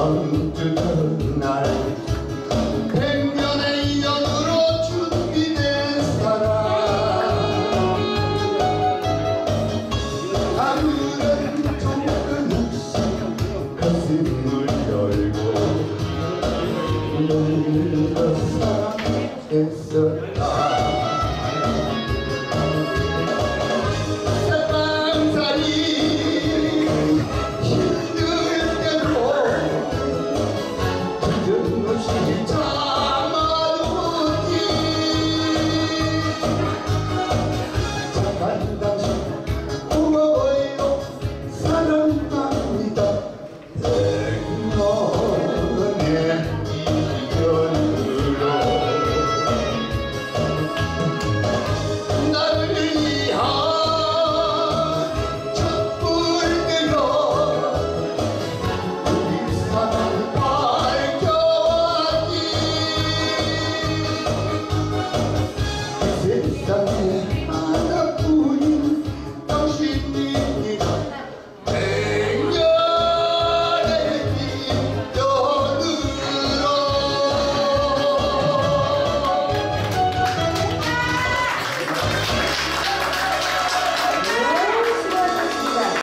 섬뜩한 날 갱년의 연으로 준비된 사람. 하늘은 조금씩 가슴을 열고 눈을 감싸 애썼다